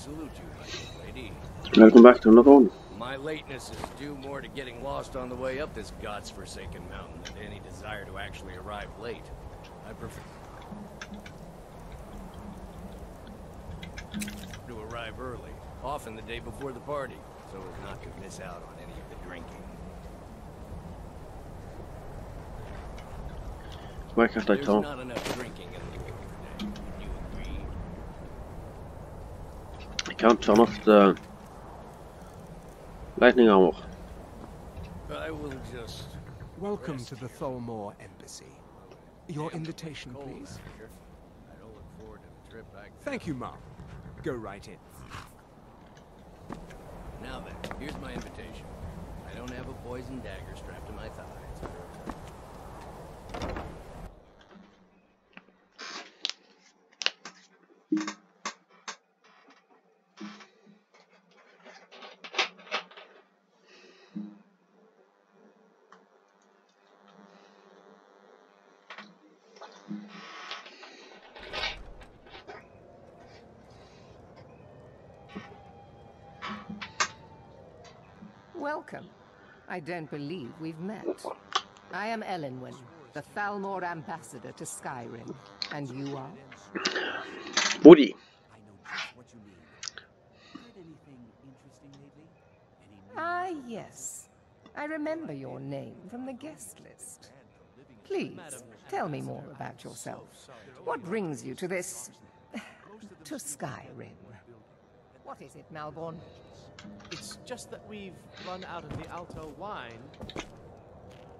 salute you, lady. Welcome back to another one. My lateness is due more to getting lost on the way up this god's-forsaken mountain than any desire to actually arrive late. I prefer to arrive early, often the day before the party, so as not to miss out on any of the drinking. Why can't I There's tell? not enough drinking in the world today. You agree? I can't turn off the uh, lightning armor. I will just Welcome to the Thalmor Embassy. Your invitation, please. I don't look forward to the trip back. Thank you, Mom. Go right in. Now then, here's my invitation. I don't have a poison dagger strapped to my thighs. Welcome. I don't believe we've met. I am Elenwen, the Thalmor ambassador to Skyrim. And you are? Woody. Ah, yes. I remember your name from the guest list. Please, tell me more about yourself. What brings you to this... to Skyrim? What is it, Malborn? It's just that we've run out of the Alto wine.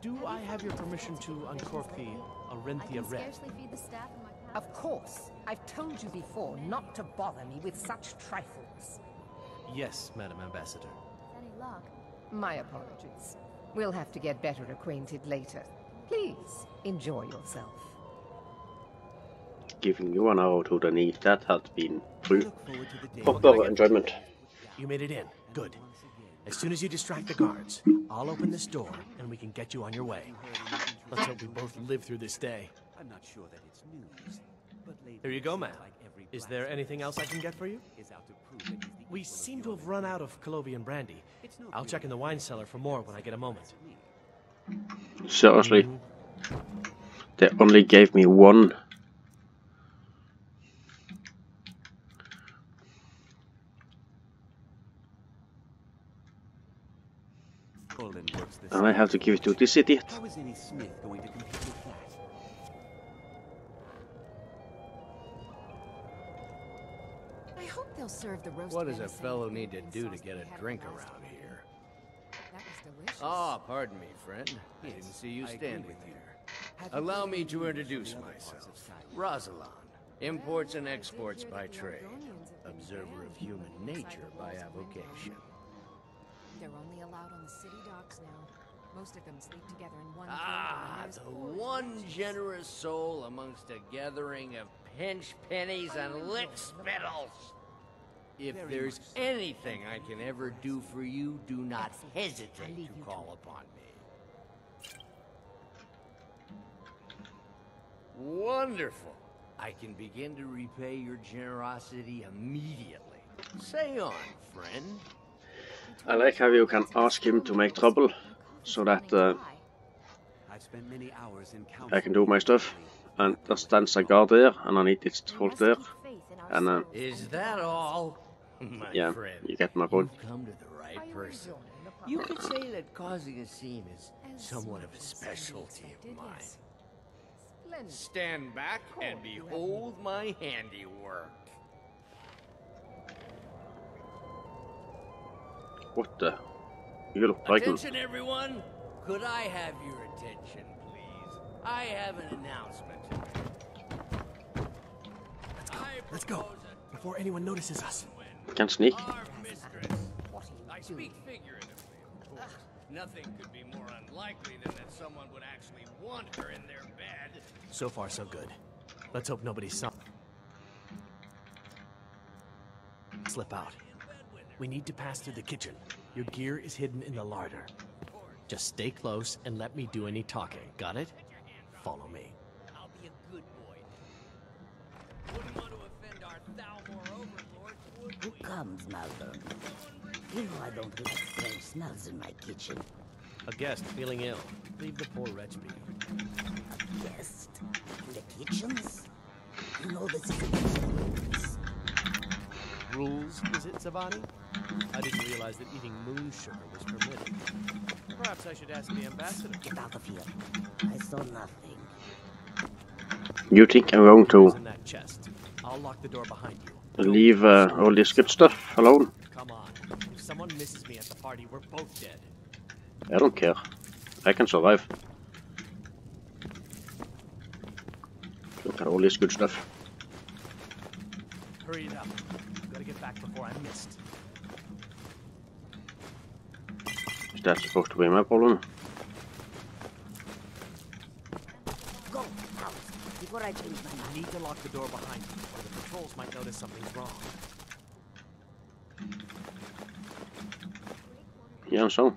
Do I have your permission to uncork the I Arenthia can Red? scarcely feed the staff in my palace. Of course. I've told you before not to bother me with such trifles. Yes, Madam Ambassador. With any luck. My apologies. We'll have to get better acquainted later. Please, enjoy yourself. Giving you an arrow to the knee. That has been true. Look forward to the day Proper enjoyment. You made it in. Good. As soon as you distract the guards, I'll open this door and we can get you on your way. Let's hope we both live through this day. I'm not sure that it's news, but lately, Here you go, ma'am. Is there anything else I can get for you? is out to prove that he's the We seem to have run out of Colovian brandy. I'll check in the wine cellar for more when I get a moment. Seriously. They only gave me one. Colin works this And I have to give it to this idiot. How is any Smith going to compete with that? I hope they'll serve the roast What does a fellow need to do to get a drink around here? That was delicious. Ah, pardon me, friend. I didn't see you standing with there. Allow me to introduce from the other parts of myself. Skyrim? Razelan, imports and exports by trade, Argonians have been observer of human nature by walls of Windhelm. avocation. They're only allowed on the city docks now. Most of them sleep together in one Ah, the one wretches. generous soul amongst a gathering of pinch pennies and lick spittles. If Very there's much so. anything I can ever do for you, do not Excellent. Hesitate to you to call upon me. Wonderful. I can begin to repay your generosity immediately. Say on, friend. I like how you can ask him to make trouble, so that uh, I've spent many hours in I can do my stuff. And there stands a guard there, and I need its folk there. And uh, Is that all? My yeah, friend. you get my point. You've come to the right person. You could say that causing a scene is somewhat of a as can be specialty of mine. Splendid. Stand back and Cool, you have behold my handiwork. What the? You look pregnant. Attention, everyone! Could I have your attention, please? I have an announcement. Let's go. Let's go. Before anyone notices us. Can't sneak. Our mistress. What are you I speak figuratively, of course. Nothing could be more unlikely than that someone would actually want her in their bed. So far, so good. Let's hope nobody saw. Slip out. We need to pass through the kitchen. Your gear is hidden in the larder. Just stay close and let me do any talking. Got it? Follow me. I'll be a good boy. Wouldn't want to offend our Thalmor overlord, would we? comes, Malborn. You know I don't like strange smells in my kitchen. A guest feeling ill. Leave the poor wretch be. A guest in the kitchens? You know this is against the rules. Rules, is it, Tsavani? I didn't realize that eating moon sugar was permitted. Perhaps I should ask the ambassador. Get out of here. I saw nothing. You think I'm going Who's to in that chest? I'll lock the door behind you. leave uh, all this good stuff alone? Come on. If someone misses me at the party, we're both dead. I don't care. I can survive. Look at all this good stuff. Hurry it up. Gotta get back before I'm missed. Is that supposed to be my problem? Go out before I change my You mind. need to lock the door behind you, or the patrols might notice something's wrong. Yeah, so.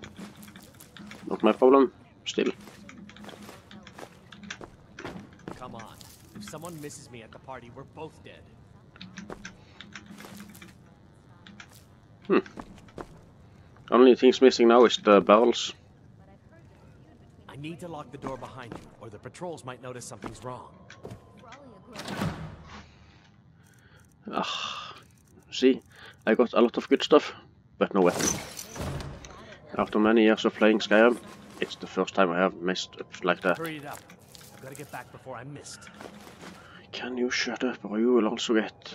Not my problem. Still. Come on. If someone misses me at the party, we're both dead. Only things missing now is the barrels. I need to lock the door behind you, or the patrols might notice something's wrong. Ah, see, I got a lot of good stuff, but no weapon. After many years of playing Skyrim, it's the first time I have messed up like that. Hurry it up. I've gotta get back before I'm missed. Can you shut up or you will also get...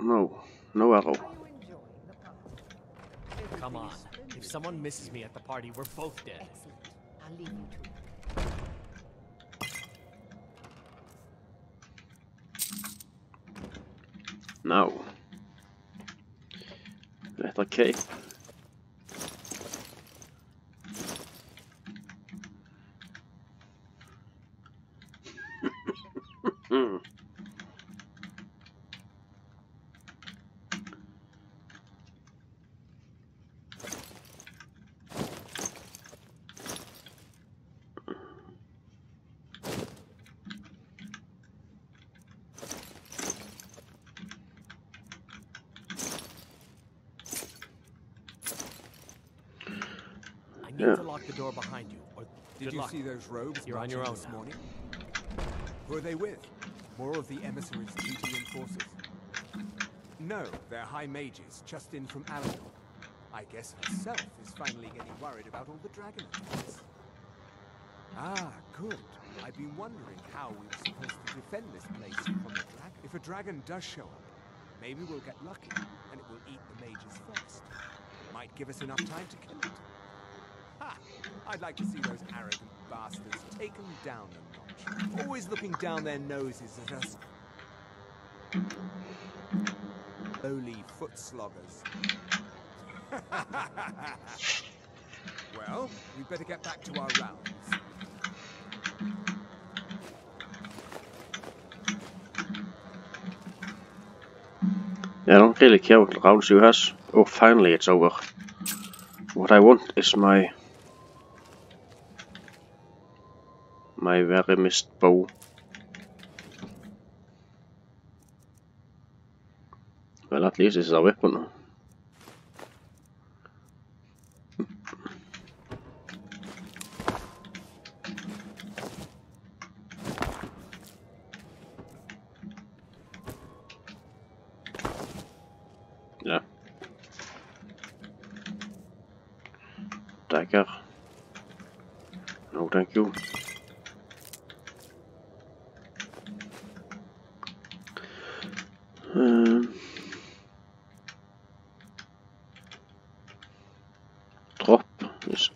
No, no arrow. Are you enjoying the party? Come on. If someone misses me at the party, we're both dead. Excellent. I'll leave you to it. Now. Letter K. door behind you, or Did you luck. see those robes You're on your own this now. morning? Who are they with? More of the emissaries' GTN forces? No, they're high mages, just in from Alinor. I guess herself is finally getting worried about all the dragon attacks. Ah, good. I've been wondering how we were supposed to defend this place from the dragon. If a dragon does show up, maybe we'll get lucky, and it will eat the mages first. It Might give us enough time to kill it. Ha! I'd like to see those arrogant bastards taken down a notch. Always looking down their noses at us. Lowly foot sloggers. well, we'd better get back to our rounds. I don't really care what rounds you has. Oh, finally it's over. What I want is my... My very missed bow. Well, at least it's a weapon.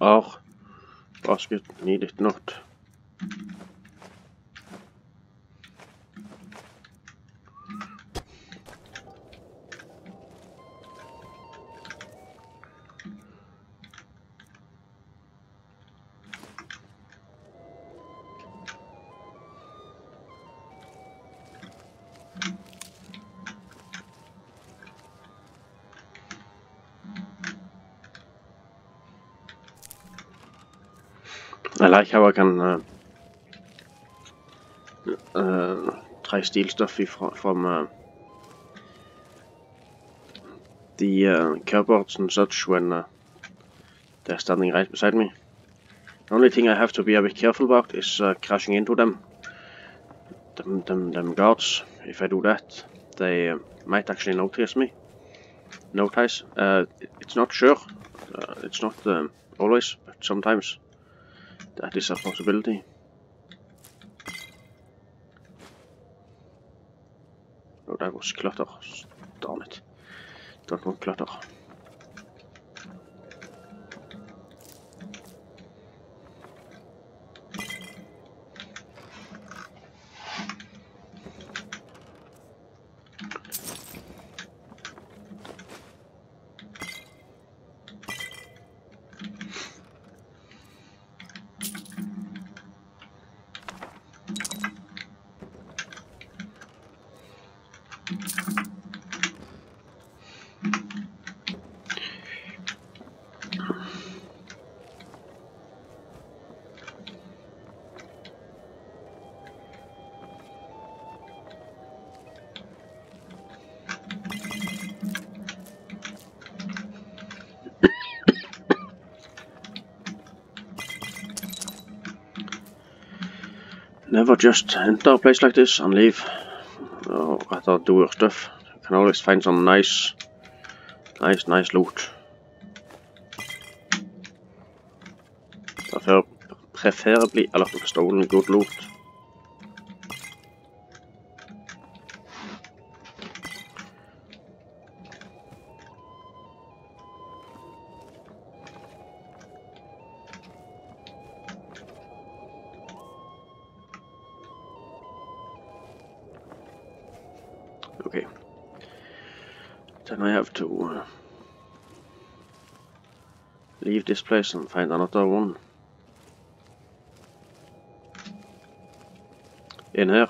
R. Basket need it not not. I like how I can uh, uh, try steal stuff from the uh, cupboards and such when uh, they're standing right beside me. The only thing I have to be a bit careful about is uh, crashing into them. Them, them, them guards. If I do that, they uh, might actually notice me. Notice. Uh, it's not sure. Uh, it's not um, always, but sometimes that is a possibility. Oh, that was clutter. Darn it. Don't want clutter. Never just enter a place like this and leave. Oh, or rather do your stuff. You can always find some nice, nice, nice loot. Preferably of stolen good loot. Okay. Then I have to uh, leave this place and find another one. In here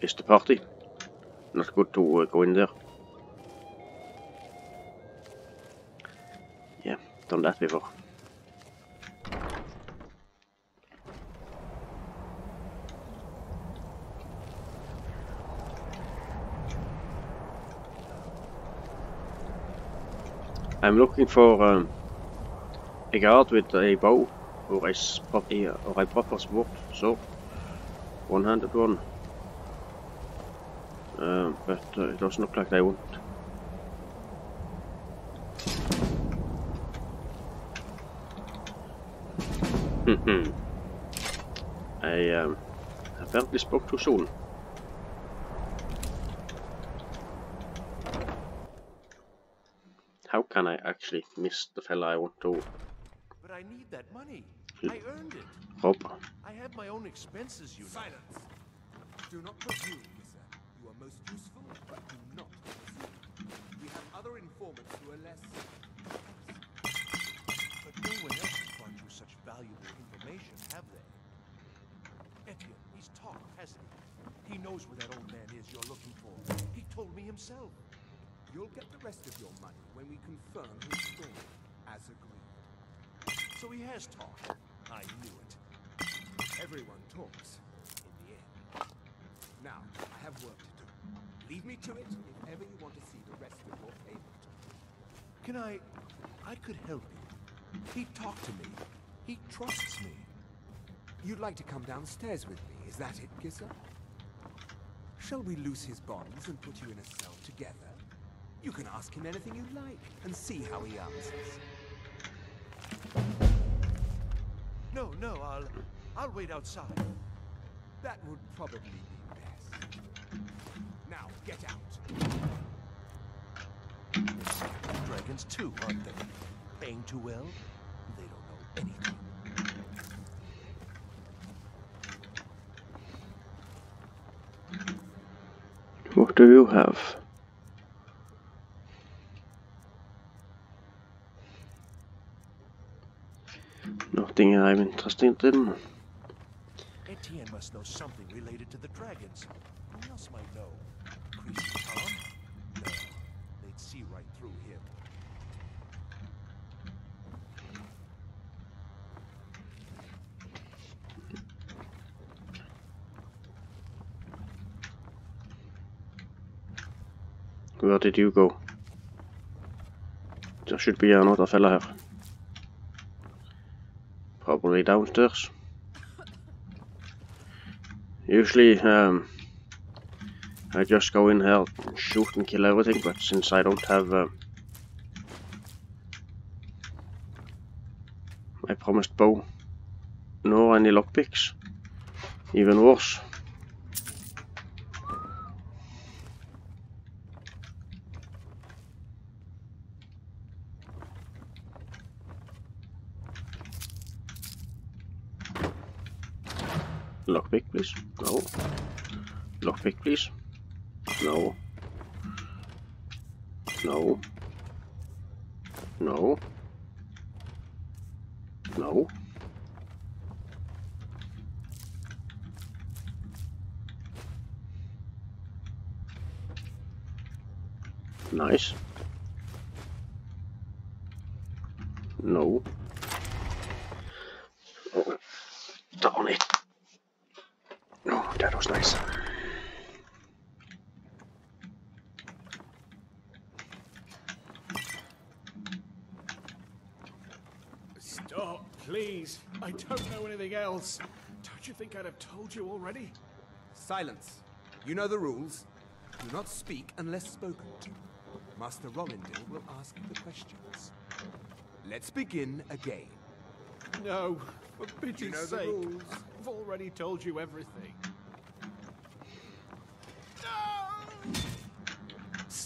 is the party. Not good to uh, go in there. Yeah, done that before. I'm looking for um, a guard with a bow or a, or a proper sword, so One-handed one. Uh, but uh, it doesn't look like they want. I um, apparently spoke too soon. Can I actually miss the fella I want to But I need that money. I earned it. rob? I have my own expenses, you know. Do not presume, Gissa. You are most useful, but do not presume. We have other informants who are less... But no one else has brought you such valuable information, have they? Etienne, he's talked, hasn't he? He knows where that old man is you're looking for. He told me himself. You'll get the rest of your money when we confirm his story, as agreed. So he has talked. I knew it. Everyone talks, in the end. Now, I have work to do. Leave me to it if ever you want to see the rest of your favorite. Can I... I could help you. He talked to me. He trusts me. You'd like to come downstairs with me, is that it, Gissa? Shall we loose his bonds and put you in a cell together? You can ask him anything you like and see how he answers. No, no, I'll... I'll wait outside. That would probably be best. Now, get out. Dragons too, aren't they? Paying too well? They don't know anything. What do you have? Nothing I'm interested in. Etienne must know something related to the dragons. Who else might know? Tom? No, they'd see right through him. Where did you go? there should be another fella here. Probably downstairs. Usually, um, I just go in here, shoot and kill everything, but since I don't have uh, my promised bow, nor any lockpicks, even worse. Lockpick, please. No. Lockpick, please. No. No. No. No. Nice. No. Oh, darn it. No, that was nice. Stop, please. I don't know anything else. Don't you think I'd have told you already? Silence. You know the rules. Do not speak unless spoken to. Master Rulindil will ask the questions. Let's begin again. No, for pity's You know the sake. rules. I've already told you everything.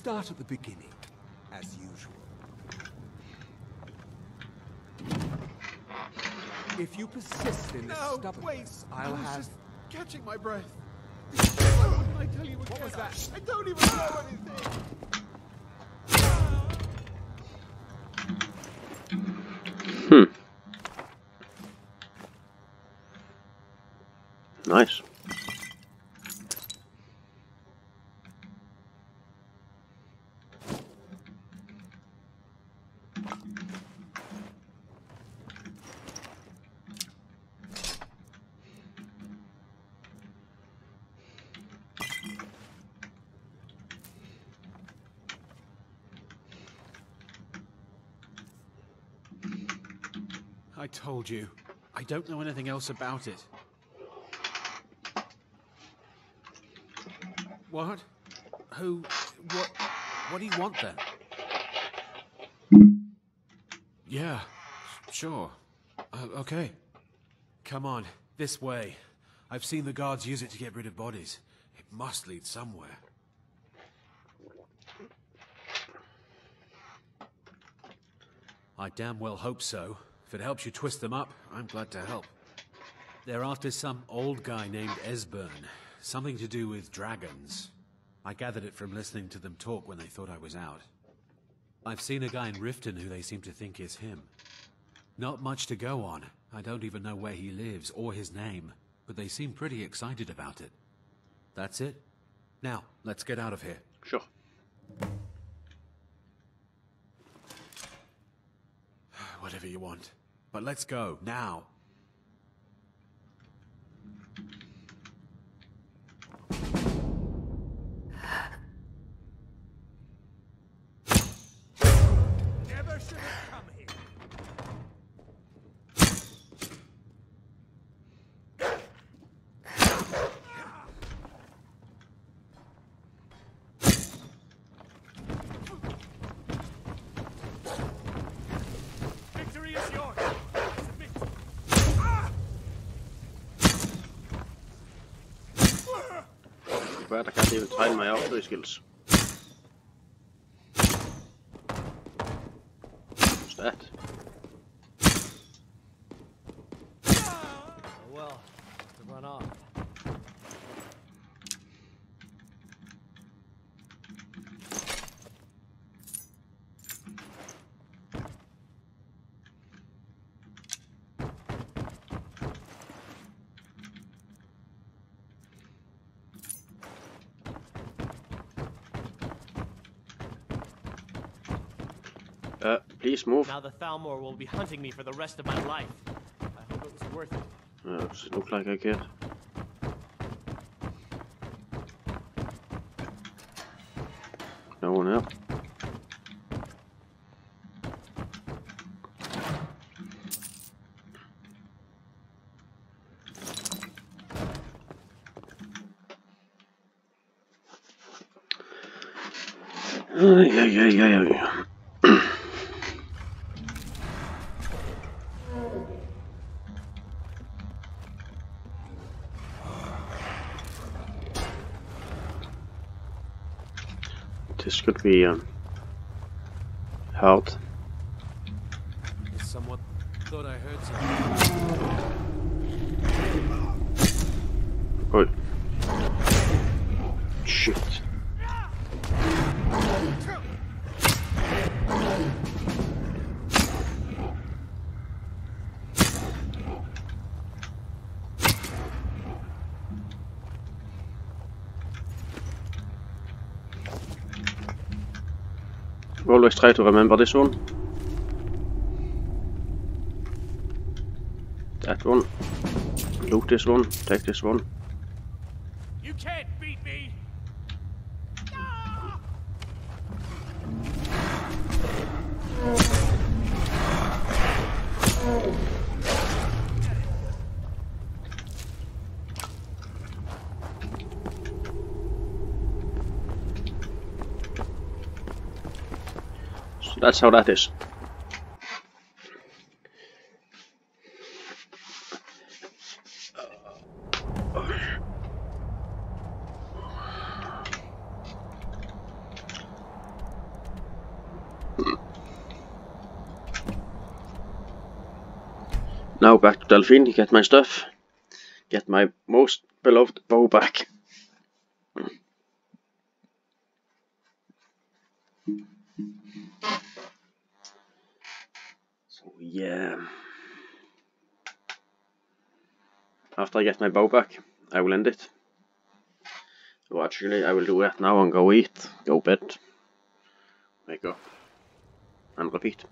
Start at the beginning, as usual. If you persist in this No, stubbornness, wait. I'll I was have... just catching my breath. Why wouldn't I tell you again? What was that? I don't even know anything. Hmm. Nice. I told you. I don't know anything else about it. What? Who? What? What do you want then? Yeah, sure. Uh, okay. Come on, this way. I've seen the guards use it to get rid of bodies. It must lead somewhere. I damn well hope so. If it helps you twist them up, I'm glad to help. They're after some old guy named Esbern. Something to do with dragons. I gathered it from listening to them talk when they thought I was out. I've seen a guy in Riften who they seem to think is him. Not much to go on. I don't even know where he lives or his name, but they seem pretty excited about it. That's it. Now, let's get out of here. Sure. Whatever you want. But let's go, now. I can't even time my archery skills. Please move. Now the Thalmor will be hunting me for the rest of my life. I hope it was worth it. Uh, does it look like I get? No one else. This could be um, hard. Somewhat thought I heard something. Always try to remember this one. That one. Loot this one. Take this one. You can't beat me! So that's how that is. Now back to Delphine, get my stuff. Get my most beloved bow back. Yeah. After I get my bow back, I will end it. Well, actually I will do that now and go eat, go bed, wake up, and repeat.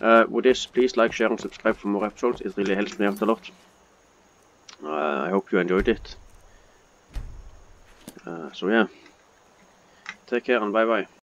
Uh, with this, please like, share and subscribe for more episodes, it really helps me out a lot. Uh, I hope you enjoyed it. Uh, so yeah, take care and bye bye.